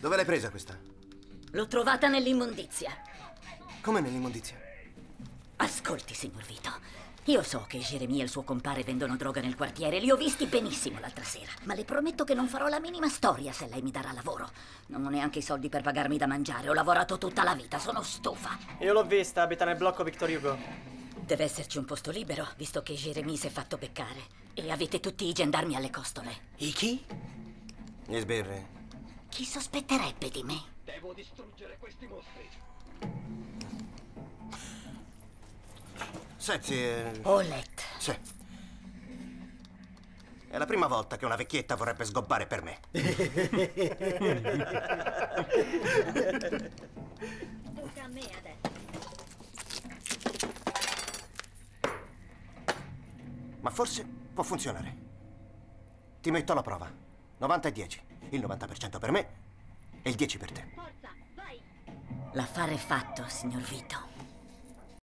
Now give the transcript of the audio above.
Dove l'hai presa questa? L'ho trovata nell'immondizia. Come nell'immondizia? Ascolti, signor Vito. Io so che Jeremy e il suo compare vendono droga nel quartiere. Li ho visti benissimo l'altra sera. Ma le prometto che non farò la minima storia se lei mi darà lavoro. Non ho neanche i soldi per pagarmi da mangiare. Ho lavorato tutta la vita. Sono stufa. Io l'ho vista, abita nel blocco Victor Hugo. Deve esserci un posto libero, visto che Jeremy si è fatto beccare. E avete tutti i gendarmi alle costole. I chi? Gli sbirri. Chi sospetterebbe di me? Devo distruggere questi mostri. Senti, eh, Olet. sì. È la prima volta che una vecchietta vorrebbe sgobbare per me. Tocca a me adesso. Ma forse può funzionare. Ti metto alla prova. 90 e 10. Il 90% per me e il 10 per te. L'affare è fatto, signor Vito.